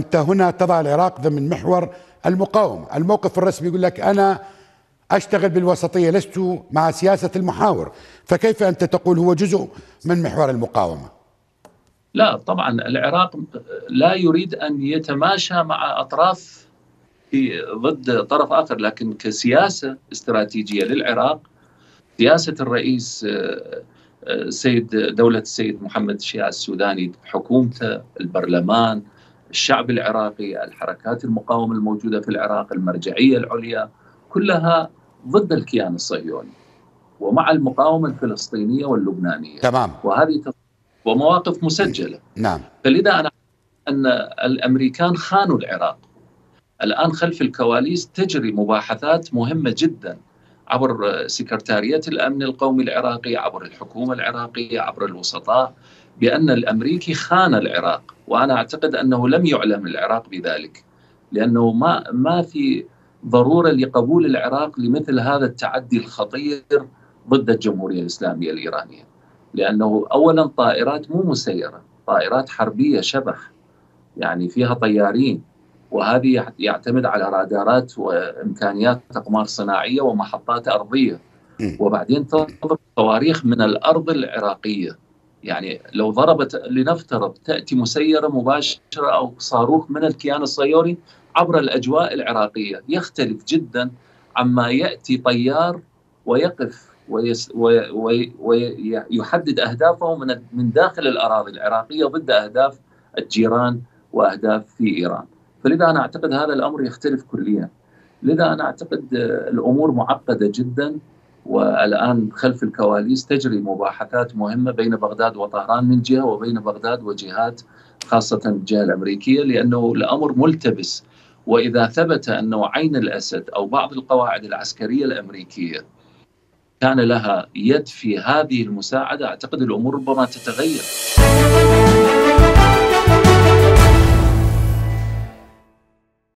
أنت هنا تضع العراق ضمن محور المقاومة. الموقف الرسمي يقول لك أنا أشتغل بالوسطية لست مع سياسة المحاور. فكيف أنت تقول هو جزء من محور المقاومة؟ لا طبعا العراق لا يريد أن يتماشى مع أطراف ضد طرف آخر لكن كسياسة استراتيجية للعراق سياسة الرئيس سيد دولة السيد محمد الشيعة السوداني حكومته البرلمان الشعب العراقي الحركات المقاومة الموجودة في العراق المرجعية العليا كلها ضد الكيان الصهيوني ومع المقاومة الفلسطينية واللبنانية. تمام. وهذه ومواقف مسجلة. نعم. فلذا أنا أن الأمريكان خانوا العراق. الآن خلف الكواليس تجري مباحثات مهمة جدا عبر سكرتارية الأمن القومي العراقي عبر الحكومة العراقية عبر الوسطاء. بأن الأمريكي خان العراق وأنا أعتقد أنه لم يعلم العراق بذلك لأنه ما, ما في ضرورة لقبول العراق لمثل هذا التعدي الخطير ضد الجمهورية الإسلامية الإيرانية. لأنه أولا طائرات مو مسيرة طائرات حربية شبح يعني فيها طيارين وهذه يعتمد على رادارات وإمكانيات اقمار صناعية ومحطات أرضية. وبعدين تضرب صواريخ من الأرض العراقية. يعني لو ضربت لنفترض تأتي مسيرة مباشرة أو صاروخ من الكيان الصهيوني عبر الأجواء العراقية يختلف جدا عما يأتي طيار ويقف ويس وي ويحدد أهدافه من من داخل الأراضي العراقية ضد أهداف الجيران وأهداف في إيران. فلذا أنا أعتقد هذا الأمر يختلف كليا. لذا أنا أعتقد الأمور معقدة جدا والآن خلف الكواليس تجري مباحثات مهمة بين بغداد وطهران من جهة وبين بغداد وجهات خاصة الجهة الأمريكية لأنه الأمر ملتبس وإذا ثبت انه عين الأسد أو بعض القواعد العسكرية الأمريكية كان لها يد في هذه المساعدة أعتقد الأمور ربما تتغير.